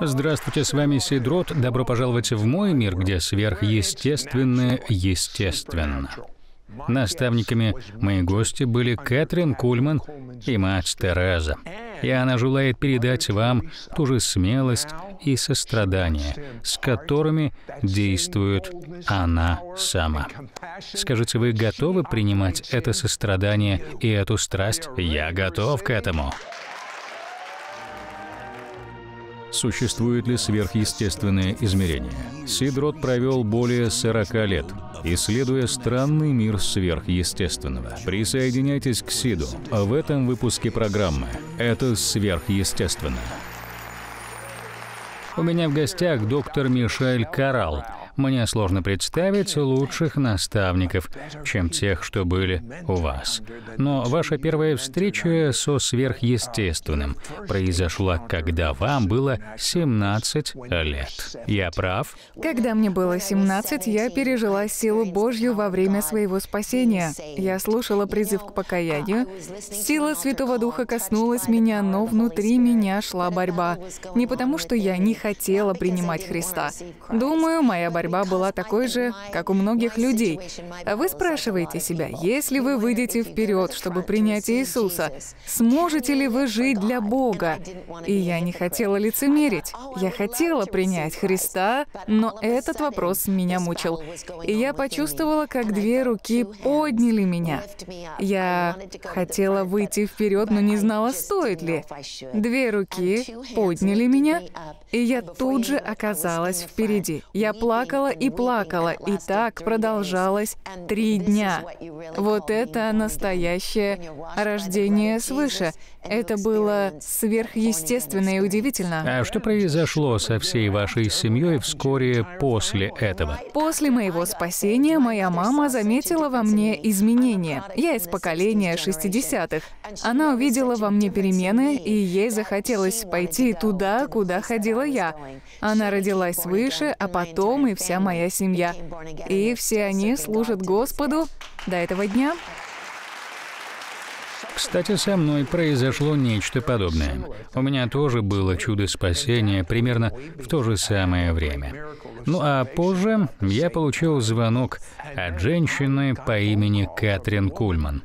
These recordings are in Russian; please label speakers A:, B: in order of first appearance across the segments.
A: Здравствуйте, с вами Сидрот. Добро пожаловать в мой мир, где сверхъестественное естественно. Наставниками мои гости были Кэтрин Кульман и мать Тереза. И она желает передать вам ту же смелость и сострадание, с которыми действует она сама. Скажите, вы готовы принимать это сострадание и эту страсть? Я готов к этому. Существует ли сверхъестественное измерение? Сидрот провел более 40 лет, исследуя странный мир сверхъестественного. Присоединяйтесь к Сиду в этом выпуске программы «Это сверхъестественно». У меня в гостях доктор Мишель Карал – мне сложно представить лучших наставников, чем тех, что были у вас. Но ваша первая встреча со сверхъестественным произошла, когда вам было 17 лет. Я прав?
B: Когда мне было 17, я пережила силу Божью во время своего спасения. Я слушала призыв к покаянию. Сила Святого Духа коснулась меня, но внутри меня шла борьба. Не потому, что я не хотела принимать Христа. Думаю, моя борьба борьба была такой же, как у многих людей. А вы спрашиваете себя, если вы выйдете вперед, чтобы принять Иисуса, сможете ли вы жить для Бога? И я не хотела лицемерить. Я хотела принять Христа, но этот вопрос меня мучил. И я почувствовала, как две руки подняли меня. Я хотела выйти вперед, но не знала, стоит ли. Две руки подняли меня, и я тут же оказалась впереди. Я плакала и плакала, и так продолжалось три дня. Вот это настоящее рождение свыше. Это было сверхъестественно и удивительно.
A: А что произошло со всей вашей семьей вскоре после этого?
B: После моего спасения моя мама заметила во мне изменения. Я из поколения 60-х. Она увидела во мне перемены, и ей захотелось пойти туда, куда ходила я. Она родилась свыше, а потом и вся моя семья. И все они служат Господу до этого дня.
A: Кстати, со мной произошло нечто подобное. У меня тоже было чудо спасения примерно в то же самое время. Ну а позже я получил звонок от женщины по имени Кэтрин Кульман.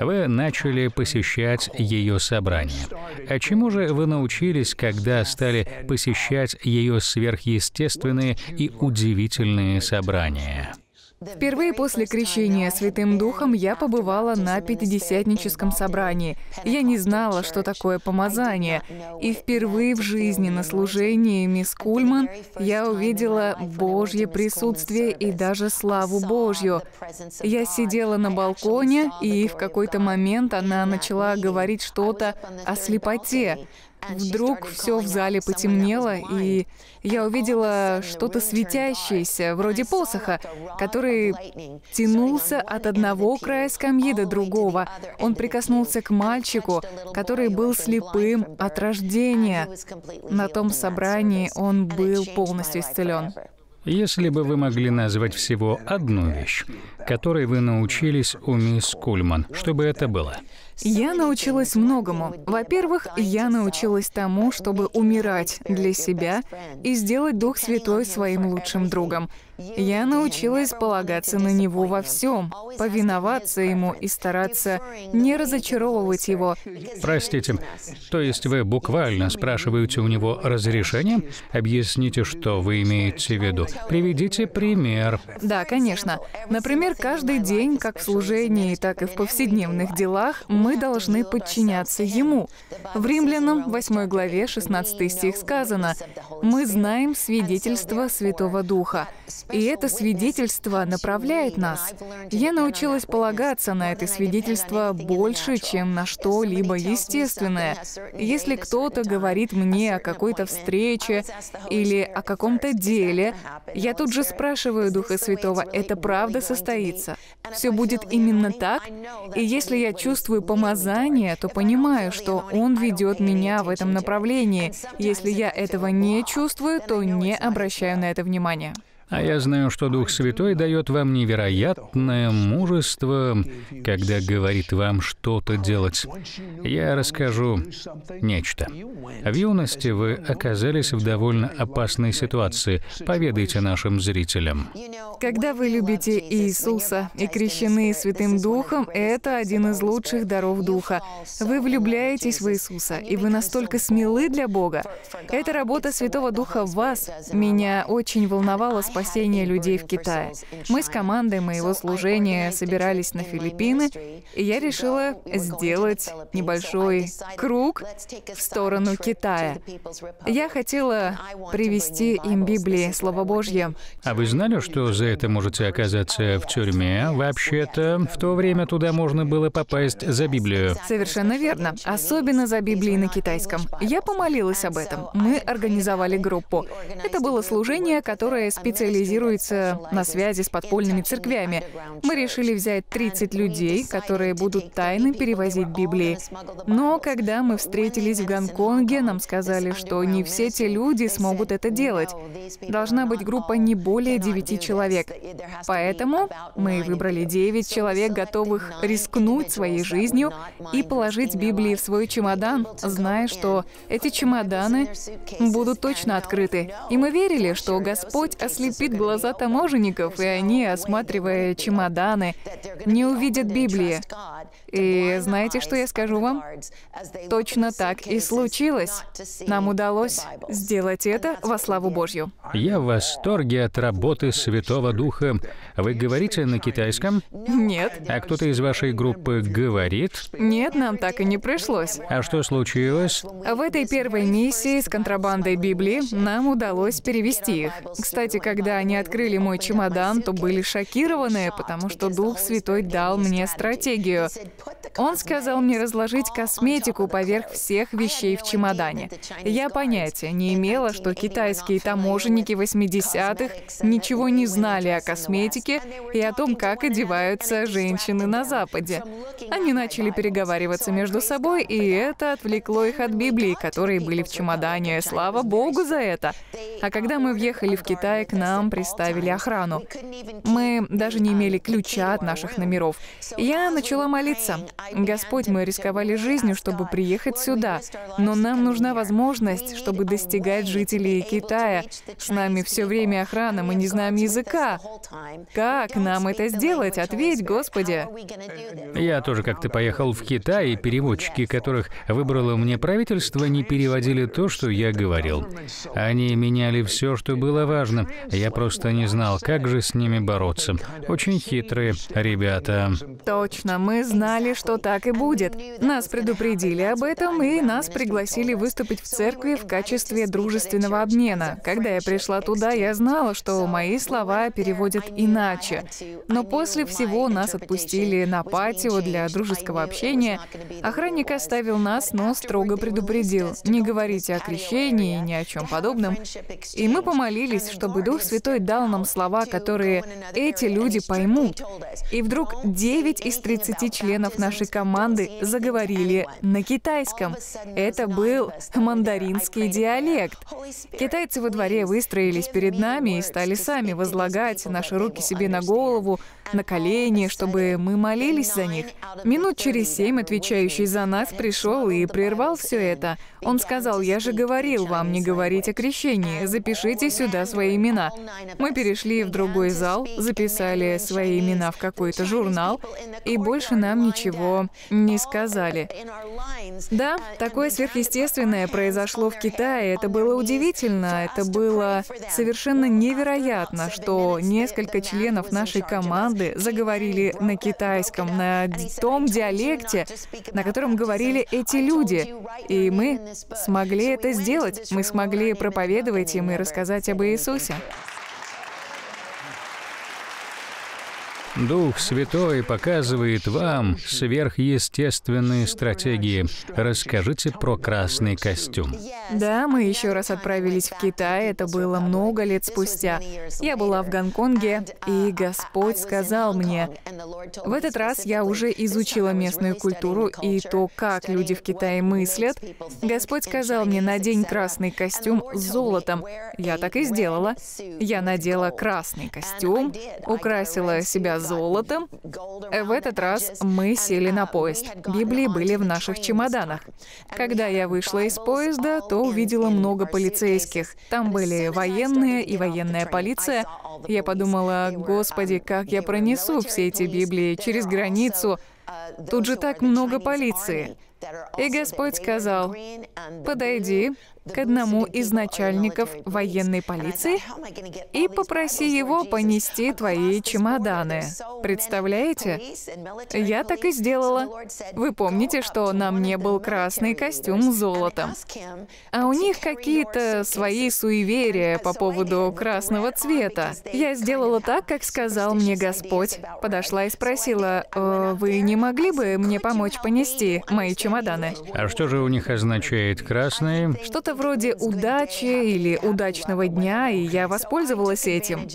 A: Вы начали посещать ее собрания. А чему же вы научились, когда стали посещать ее сверхъестественные и удивительные собрания?
B: Впервые после крещения Святым Духом я побывала на Пятидесятническом собрании. Я не знала, что такое помазание. И впервые в жизни на служении мисс Кульман я увидела Божье присутствие и даже славу Божью. Я сидела на балконе, и в какой-то момент она начала говорить что-то о слепоте. Вдруг все в зале потемнело, и я увидела что-то светящееся, вроде посоха, который тянулся от одного края скамьи до другого. Он прикоснулся к мальчику, который был слепым от рождения. На том собрании он был полностью исцелен.
A: Если бы вы могли назвать всего одну вещь, которой вы научились у мисс Кульман, что бы это было?
B: Я научилась многому. Во-первых, я научилась тому, чтобы умирать для себя и сделать Дух Святой своим лучшим другом. Я научилась полагаться на Него во всем, повиноваться Ему и стараться не разочаровывать Его.
A: Простите, то есть вы буквально спрашиваете у Него разрешение? Объясните, что вы имеете в виду. Приведите пример.
B: Да, конечно. Например, каждый день, как в служении, так и в повседневных делах, мы должны подчиняться Ему. В Римлянам 8 главе 16 стих сказано «Мы знаем свидетельство Святого Духа». И это свидетельство направляет нас. Я научилась полагаться на это свидетельство больше, чем на что-либо естественное. Если кто-то говорит мне о какой-то встрече или о каком-то деле, я тут же спрашиваю Духа Святого, это правда состоится? Все будет именно так? И если я чувствую помазание, то понимаю, что Он ведет меня в этом направлении. Если я этого не чувствую, то не обращаю на это внимания.
A: А я знаю, что Дух Святой дает вам невероятное мужество, когда говорит вам что-то делать. Я расскажу нечто. В юности вы оказались в довольно опасной ситуации. Поведайте нашим зрителям.
B: Когда вы любите Иисуса и крещены Святым Духом, это один из лучших даров Духа. Вы влюбляетесь в Иисуса, и вы настолько смелы для Бога. Эта работа Святого Духа в вас. Меня очень волновало спасение людей в Китае. Мы с командой моего служения собирались на Филиппины, и я решила сделать небольшой круг в сторону Китая. Я хотела привести им Библии, Слово Божье.
A: А вы знали, что за это можете оказаться в тюрьме? Вообще-то, в то время туда можно было попасть за Библию.
B: Совершенно верно. Особенно за Библией на китайском. Я помолилась об этом. Мы организовали группу. Это было служение, которое специализируется на связи с подпольными церквями. Мы решили взять 30 людей, которые будут тайно перевозить Библии. Но когда мы встретились в Гонконге, нам сказали, что не все те люди смогут это делать. Должна быть группа не более 9 человек. Поэтому мы выбрали 9 человек, готовых рискнуть своей жизнью и положить Библии в свой чемодан, зная, что эти чемоданы будут точно открыты. И мы верили, что Господь ослепит глаза таможенников, и они, осматривая чемоданы, не увидят Библии. И знаете, что я скажу вам? Точно так и случилось. Нам удалось сделать это во славу Божью.
A: Я в восторге от работы Святого Духа. Вы говорите на китайском?
B: Нет.
A: А кто-то из вашей группы говорит?
B: Нет, нам так и не пришлось.
A: А что случилось?
B: В этой первой миссии с контрабандой Библии нам удалось перевести их. Кстати, когда они открыли мой чемодан, то были шокированы, потому что Дух Святой дал мне стратегию. Он сказал мне разложить косметику поверх всех вещей в чемодане. Я понятия не имела, что китайские таможенники 80-х ничего не знали о косметике и о том, как одеваются женщины на Западе. Они начали переговариваться между собой, и это отвлекло их от Библии, которые были в чемодане. Слава Богу за это! А когда мы въехали в Китай, к нам приставили охрану. Мы даже не имели ключа от наших номеров. Я начала молиться. Господь, мы рисковали жизнью, чтобы приехать сюда, но нам нужна возможность, чтобы достигать жителей Китая. С нами все время охрана, мы не знаем языка. Как нам это сделать? Ответь, Господи.
A: Я тоже как-то поехал в Китай, и переводчики, которых выбрало мне правительство, не переводили то, что я говорил. Они меняли все, что было важно. Я просто не знал, как же с ними бороться. Очень хитрые ребята.
B: Точно, мы знали, что так и будет. Нас предупредили об этом, и нас пригласили выступить в церкви в качестве дружественного обмена. Когда я пришла туда, я знала, что мои слова переводят иначе. Но после всего нас отпустили на патио для дружеского общения. Охранник оставил нас, но строго предупредил, не говорите о крещении и ни о чем подобном. И мы помолились, чтобы Дух Святой дал нам слова, которые эти люди поймут. И вдруг 9 из 30 членов нашей команды заговорили на китайском. Это был мандаринский диалект. Китайцы во дворе выстроились перед нами и стали сами возлагать наши руки себе на голову, на колени, чтобы мы молились за них. Минут через семь отвечающий за нас пришел и прервал все это. Он сказал, я же говорил вам не говорить о крещении, запишите сюда свои имена. Мы перешли в другой зал, записали свои имена в какой-то журнал, и больше нам ничего не сказали. Да, такое сверхъестественное произошло в Китае. Это было удивительно, это было совершенно невероятно, что несколько членов нашей команды заговорили на китайском, на том диалекте, на котором говорили эти люди. И мы смогли это сделать. Мы смогли проповедовать им и рассказать об Иисусе.
A: Дух Святой показывает вам сверхъестественные стратегии. Расскажите про красный костюм.
B: Да, мы еще раз отправились в Китай, это было много лет спустя. Я была в Гонконге, и Господь сказал мне, в этот раз я уже изучила местную культуру и то, как люди в Китае мыслят. Господь сказал мне, надень красный костюм с золотом. Я так и сделала. Я надела красный костюм, украсила себя золотом. В этот раз мы сели на поезд. Библии были в наших чемоданах. Когда я вышла из поезда, то увидела много полицейских. Там были военные и военная полиция. Я подумала, господи, как я пронесу все эти Библии через границу. Тут же так много полиции. И Господь сказал, подойди к одному из начальников военной полиции и попроси его понести твои чемоданы. Представляете? Я так и сделала. Вы помните, что на мне был красный костюм с золотом. А у них какие-то свои суеверия по поводу красного цвета. Я сделала так, как сказал мне Господь. Подошла и спросила, «Э, вы не могли бы мне помочь понести мои чемоданы?
A: А что же у них означает красный?
B: Что-то вроде удачи или удачного дня, и я воспользовалась этим.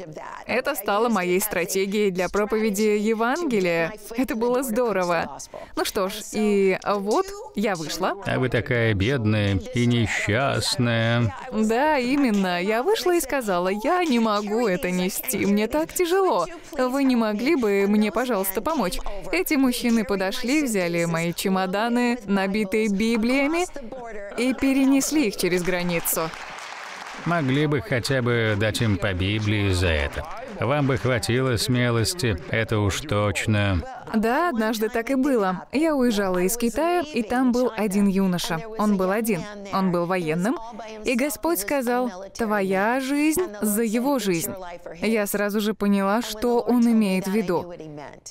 B: Это стало моей стратегией для проповеди Евангелия. Это было здорово. Ну что ж, и вот я вышла.
A: А вы такая бедная и несчастная.
B: Да, именно. Я вышла и сказала, я не могу это нести, мне так тяжело. Вы не могли бы мне, пожалуйста, помочь? Эти мужчины подошли, взяли мои чемоданы, набитые Библиями, и перенесли их через границу.
A: Могли бы хотя бы дать им по Библии за это. Вам бы хватило смелости, это уж точно.
B: Да, однажды так и было. Я уезжала из Китая, и там был один юноша. Он был один. Он был военным. И Господь сказал, «Твоя жизнь за его жизнь». Я сразу же поняла, что он имеет в виду.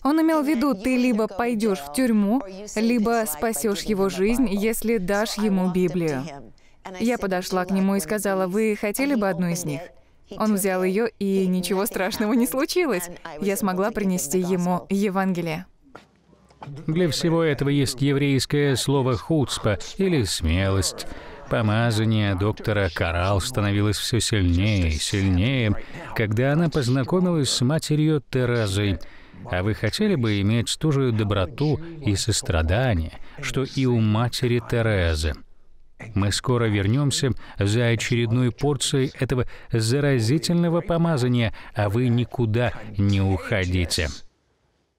B: Он имел в виду, ты либо пойдешь в тюрьму, либо спасешь его жизнь, если дашь ему Библию. Я подошла к нему и сказала, «Вы хотели бы одну из них?» Он взял ее, и ничего страшного не случилось. Я смогла принести ему Евангелие.
A: Для всего этого есть еврейское слово «хуцпа» или «смелость». Помазание доктора Карал становилось все сильнее и сильнее, когда она познакомилась с матерью Терезой. А вы хотели бы иметь ту же доброту и сострадание, что и у матери Терезы? Мы скоро вернемся за очередной порцией этого заразительного помазания, а вы никуда не уходите.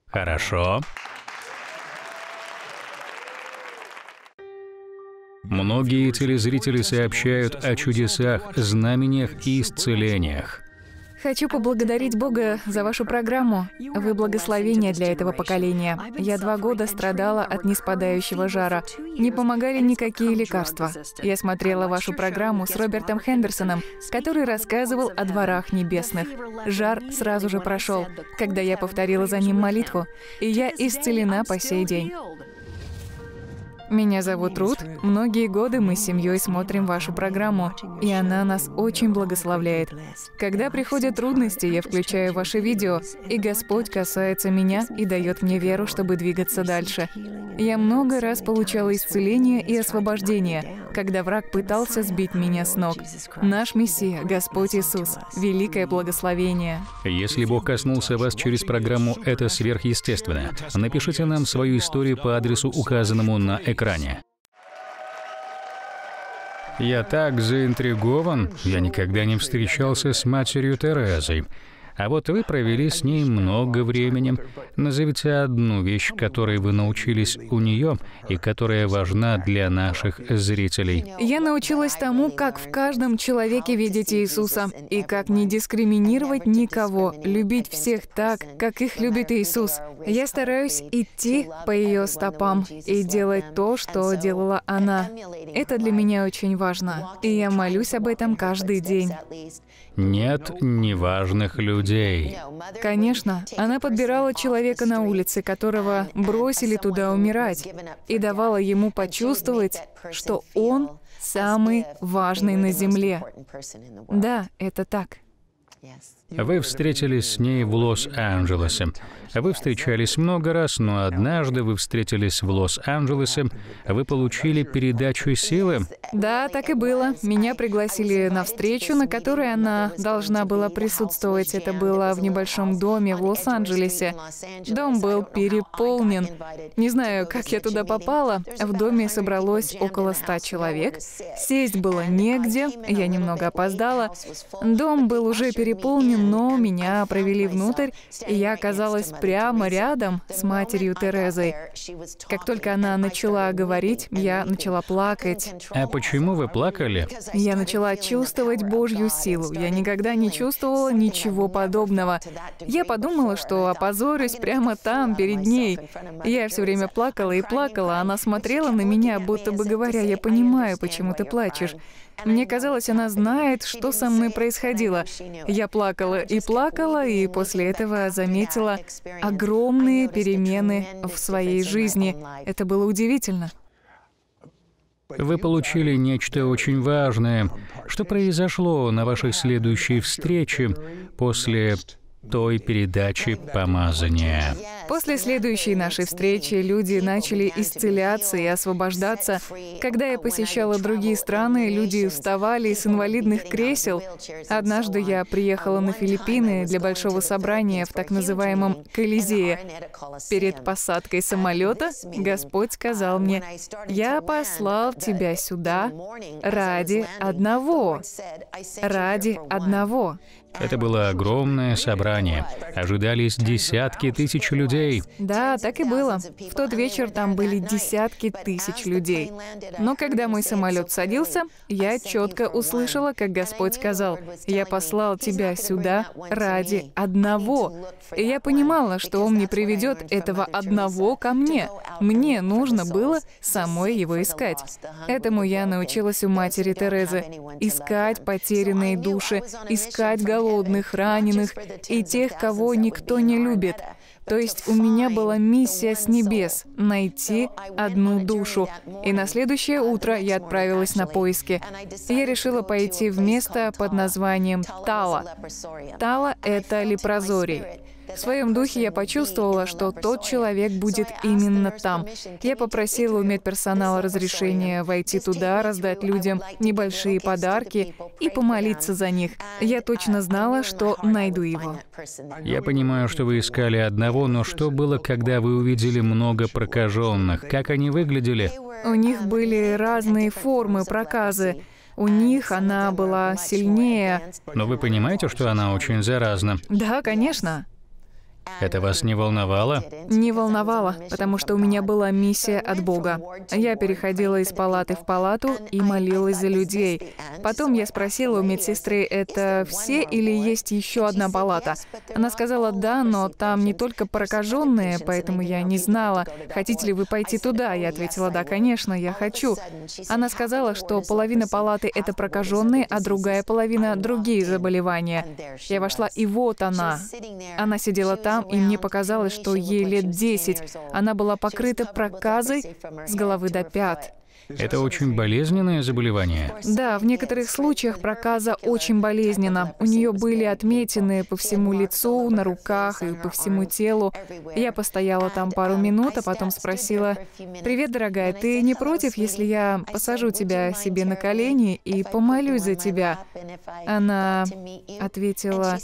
A: Хорошо? Многие телезрители сообщают о чудесах, знамениях и исцелениях.
B: Хочу поблагодарить Бога за вашу программу. Вы благословение для этого поколения. Я два года страдала от неспадающего жара. Не помогали никакие лекарства. Я смотрела вашу программу с Робертом Хендерсоном, который рассказывал о дворах небесных. Жар сразу же прошел, когда я повторила за ним молитву, и я исцелена по сей день. Меня зовут Рут. Многие годы мы с семьей смотрим вашу программу, и она нас очень благословляет. Когда приходят трудности, я включаю ваши видео, и Господь касается меня и дает мне веру, чтобы двигаться дальше. Я много раз получала исцеление и освобождение, когда враг пытался сбить меня с ног. Наш Мессия, Господь Иисус, великое благословение.
A: Если Бог коснулся вас через программу «Это сверхъестественно», напишите нам свою историю по адресу, указанному на экране. Я так заинтригован, я никогда не встречался с матерью Терезой. А вот вы провели с ней много времени. Назовите одну вещь, которой вы научились у нее и которая важна для наших зрителей.
B: Я научилась тому, как в каждом человеке видеть Иисуса, и как не дискриминировать никого, любить всех так, как их любит Иисус. Я стараюсь идти по ее стопам и делать то, что делала она. Это для меня очень важно, и я молюсь об этом каждый день.
A: Нет неважных людей.
B: Конечно, она подбирала человека на улице, которого бросили туда умирать, и давала ему почувствовать, что он самый важный на земле. Да, это так.
A: Вы встретились с ней в Лос-Анджелесе. Вы встречались много раз, но однажды вы встретились в Лос-Анджелесе, вы получили передачу силы.
B: Да, так и было. Меня пригласили на встречу, на которой она должна была присутствовать. Это было в небольшом доме в Лос-Анджелесе. Дом был переполнен. Не знаю, как я туда попала. В доме собралось около ста человек. Сесть было негде, я немного опоздала. Дом был уже переполнен, но меня провели внутрь, и я оказалась прямо рядом с матерью Терезой. Как только она начала говорить, я начала плакать.
A: А почему вы плакали?
B: Я начала чувствовать Божью силу. Я никогда не чувствовала ничего подобного. Я подумала, что опозорюсь прямо там, перед ней. Я все время плакала и плакала. Она смотрела на меня, будто бы говоря, я понимаю, почему ты плачешь. Мне казалось, она знает, что со мной происходило. Я плакала и плакала, и после этого заметила огромные перемены в своей жизни. Это было удивительно.
A: Вы получили нечто очень важное. Что произошло на вашей следующей встрече после той передачи помазания.
B: После следующей нашей встречи люди начали исцеляться и освобождаться. Когда я посещала другие страны, люди вставали с инвалидных кресел. Однажды я приехала на Филиппины для большого собрания в так называемом Колизее. Перед посадкой самолета Господь сказал мне, «Я послал тебя сюда ради одного, ради одного».
A: Это было огромное собрание. Ожидались десятки тысяч людей.
B: Да, так и было. В тот вечер там были десятки тысяч людей. Но когда мой самолет садился, я четко услышала, как Господь сказал, «Я послал тебя сюда ради одного». И я понимала, что Он не приведет этого одного ко мне. Мне нужно было самой его искать. Этому я научилась у матери Терезы. Искать потерянные души, искать голодных, раненых и тех, кого никто не любит. То есть у меня была миссия с небес — найти одну душу. И на следующее утро я отправилась на поиски. Я решила пойти в место под названием Тала. Тала — это лепрозорий. В своем духе я почувствовала, что тот человек будет именно там. Я попросила у медперсонала разрешения войти туда, раздать людям небольшие подарки и помолиться за них. Я точно знала, что найду его.
A: Я понимаю, что вы искали одного, но что было, когда вы увидели много прокаженных? Как они выглядели?
B: У них были разные формы проказы. У них она была сильнее.
A: Но вы понимаете, что она очень заразна?
B: Да, конечно.
A: Это вас не волновало?
B: Не волновало, потому что у меня была миссия от Бога. Я переходила из палаты в палату и молилась за людей. Потом я спросила у медсестры, это все или есть еще одна палата? Она сказала, да, но там не только прокаженные, поэтому я не знала, хотите ли вы пойти туда. Я ответила, да, конечно, я хочу. Она сказала, что половина палаты — это прокаженные, а другая половина — другие заболевания. Я вошла, и вот она. Она сидела там, и мне показалось, что ей лет 10. Она была покрыта проказой с головы до пят.
A: Это очень болезненное заболевание.
B: Да, в некоторых случаях проказа очень болезненна. У нее были отметины по всему лицу, на руках и по всему телу. Я постояла там пару минут, а потом спросила, «Привет, дорогая, ты не против, если я посажу тебя себе на колени и помолюсь за тебя?» Она ответила,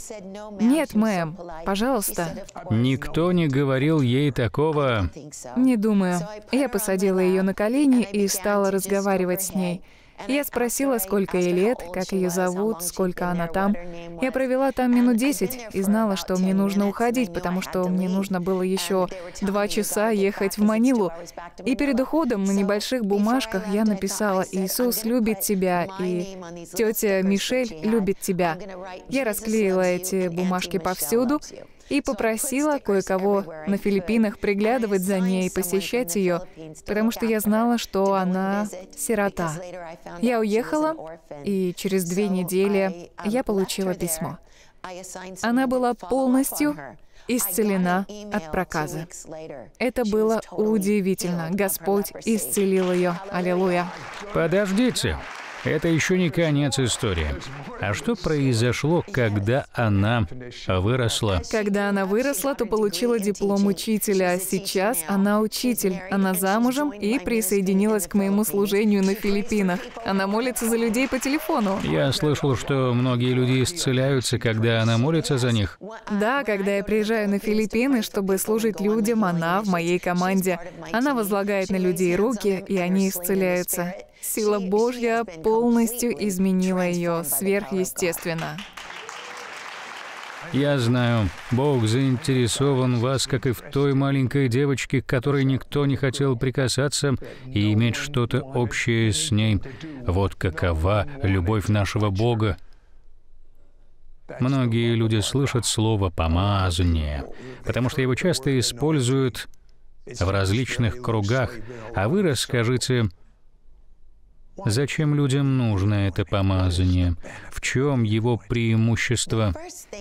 B: «Нет, мэм, пожалуйста».
A: Никто не говорил ей такого.
B: Не думаю. Я посадила ее на колени и стала стала разговаривать с ней. Я спросила, сколько ей лет, как ее зовут, сколько она там. Я провела там минут десять и знала, что мне нужно уходить, потому что мне нужно было еще два часа ехать в Манилу. И перед уходом на небольших бумажках я написала «Иисус любит тебя» и «Тетя Мишель любит тебя». Я расклеила эти бумажки повсюду, и попросила кое-кого на Филиппинах приглядывать за ней и посещать ее, потому что я знала, что она сирота. Я уехала, и через две недели я получила письмо. Она была полностью исцелена от проказа. Это было удивительно. Господь исцелил ее. Аллилуйя.
A: Подождите. Это еще не конец истории. А что произошло, когда она выросла?
B: Когда она выросла, то получила диплом учителя, а сейчас она учитель. Она замужем и присоединилась к моему служению на Филиппинах. Она молится за людей по телефону.
A: Я слышал, что многие люди исцеляются, когда она молится за них.
B: Да, когда я приезжаю на Филиппины, чтобы служить людям, она в моей команде. Она возлагает на людей руки, и они исцеляются. Сила Божья полностью изменила ее сверхъестественно.
A: Я знаю, Бог заинтересован в вас, как и в той маленькой девочке, к которой никто не хотел прикасаться и иметь что-то общее с ней. Вот какова любовь нашего Бога. Многие люди слышат слово «помазание», потому что его часто используют в различных кругах, а вы расскажите, Зачем людям нужно это помазание? В чем его преимущество?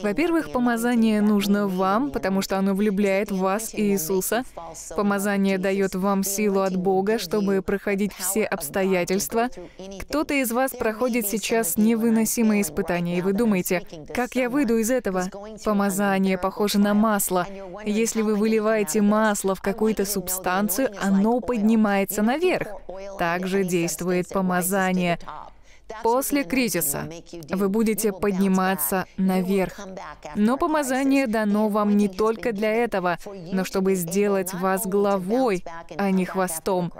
B: Во-первых, помазание нужно вам, потому что оно влюбляет в вас Иисуса. Помазание дает вам силу от Бога, чтобы проходить все обстоятельства. Кто-то из вас проходит сейчас невыносимые испытания, и вы думаете, как я выйду из этого? Помазание похоже на масло. Если вы выливаете масло в какую-то субстанцию, оно поднимается наверх. Также действует помазание помазание. После кризиса вы будете подниматься наверх. Но помазание дано вам не только для этого, но чтобы сделать вас главой, а не хвостом.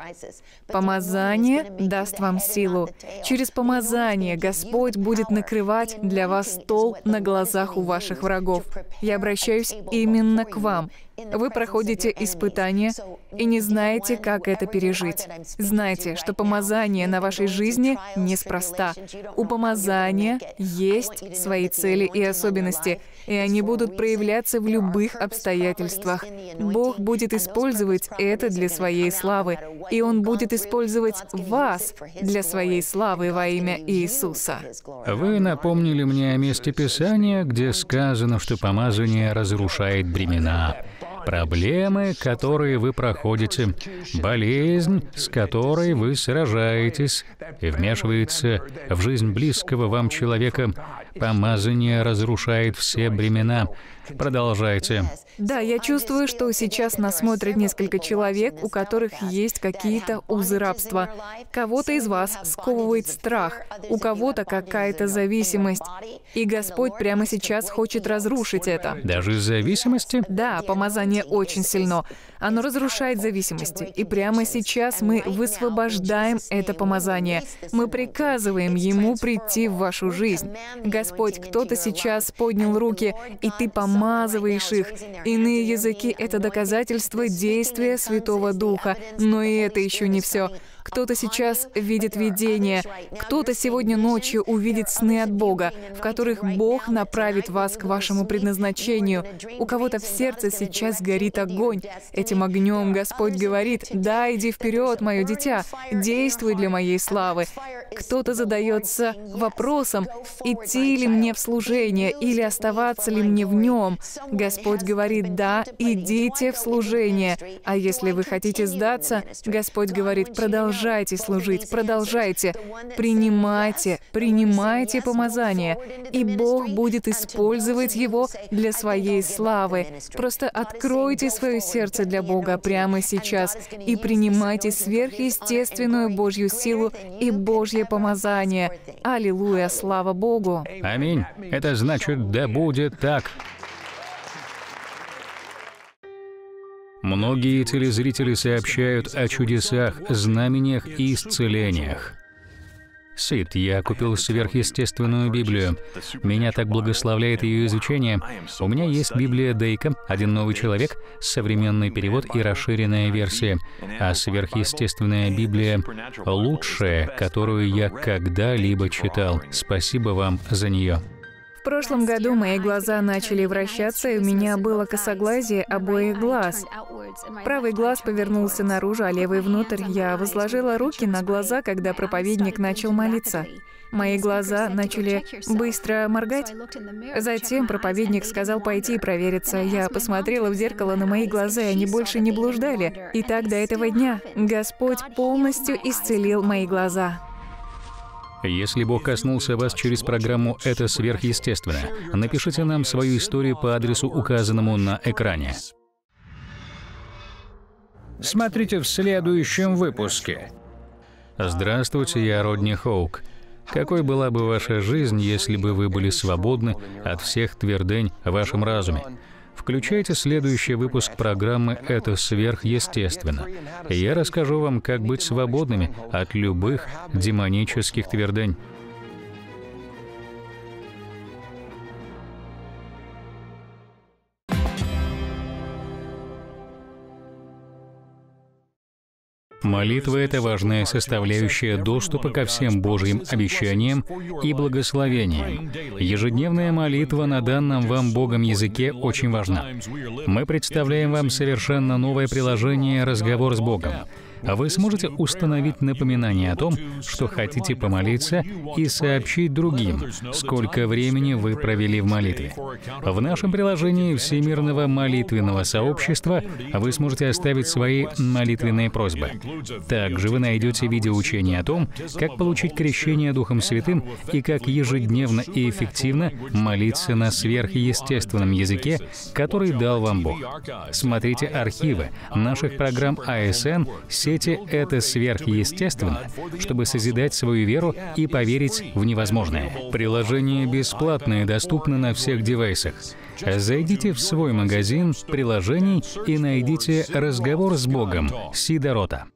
B: Помазание даст вам силу. Через помазание Господь будет накрывать для вас стол на глазах у ваших врагов. Я обращаюсь именно к вам. Вы проходите испытания и не знаете, как это пережить. Знайте, что помазание на вашей жизни неспроста. У помазания есть свои цели и особенности, и они будут проявляться в любых обстоятельствах. Бог будет использовать это для своей славы, и Он будет использовать вас для своей славы во имя Иисуса.
A: Вы напомнили мне о месте Писания, где сказано, что помазание разрушает бремена проблемы, которые вы проходите, болезнь, с которой вы сражаетесь, и вмешивается в жизнь близкого вам человека. Помазание разрушает все бремена. Продолжайте.
B: Да, я чувствую, что сейчас нас смотрят несколько человек, у которых есть какие-то узы рабства. Кого-то из вас сковывает страх, у кого-то какая-то зависимость. И Господь прямо сейчас хочет разрушить это.
A: Даже из зависимости?
B: Да, помазание очень сильно. Оно разрушает зависимости. И прямо сейчас мы высвобождаем это помазание. Мы приказываем ему прийти в вашу жизнь. Господь, кто-то сейчас поднял руки, и ты помазываешь их. Иные языки — это доказательство действия Святого Духа. Но и это еще не все. Кто-то сейчас видит видение, кто-то сегодня ночью увидит сны от Бога, в которых Бог направит вас к вашему предназначению. У кого-то в сердце сейчас горит огонь. Этим огнем Господь говорит, «Да, иди вперед, мое дитя, действуй для моей славы». Кто-то задается вопросом, идти ли мне в служение или оставаться ли мне в нем. Господь говорит, да, идите в служение. А если вы хотите сдаться, Господь говорит, продолжайте Продолжайте служить, продолжайте. Принимайте, принимайте помазание, и Бог будет использовать его для своей славы. Просто откройте свое сердце для Бога прямо сейчас и принимайте сверхъестественную Божью силу и Божье помазание. Аллилуйя, слава Богу!
A: Аминь. Это значит, да будет так. Многие телезрители сообщают о чудесах, знамениях и исцелениях. Сид, я купил сверхъестественную Библию. Меня так благословляет ее изучение. У меня есть Библия Дейка, один новый человек, современный перевод и расширенная версия. А сверхъестественная Библия — лучшая, которую я когда-либо читал. Спасибо вам за нее.
B: В прошлом году мои глаза начали вращаться, и у меня было косоглазие обоих глаз. Правый глаз повернулся наружу, а левый внутрь. Я возложила руки на глаза, когда проповедник начал молиться. Мои глаза начали быстро моргать. Затем проповедник сказал пойти и провериться. Я посмотрела в зеркало на мои глаза, и они больше не блуждали. И так до этого дня Господь полностью исцелил мои глаза.
A: Если Бог коснулся вас через программу «Это сверхъестественно», напишите нам свою историю по адресу, указанному на экране.
C: Смотрите в следующем выпуске.
A: Здравствуйте, я Родни Хоук. Какой была бы ваша жизнь, если бы вы были свободны от всех твердынь в вашем разуме? Включайте следующий выпуск программы «Это сверхъестественно». Я расскажу вам, как быть свободными от любых демонических твердынь. Молитва — это важная составляющая доступа ко всем Божьим обещаниям и благословениям. Ежедневная молитва на данном вам Богом языке очень важна. Мы представляем вам совершенно новое приложение «Разговор с Богом» вы сможете установить напоминание о том, что хотите помолиться и сообщить другим, сколько времени вы провели в молитве. В нашем приложении Всемирного молитвенного сообщества вы сможете оставить свои молитвенные просьбы. Также вы найдете видеоучение о том, как получить крещение Духом Святым и как ежедневно и эффективно молиться на сверхъестественном языке, который дал вам Бог. Смотрите архивы наших программ АСН, сети «Это сверхъестественно», чтобы созидать свою веру и поверить в невозможное. Приложение бесплатное, доступно на всех девайсах. Зайдите в свой магазин приложений и найдите «Разговор с Богом» Сидорота.